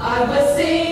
I was singing.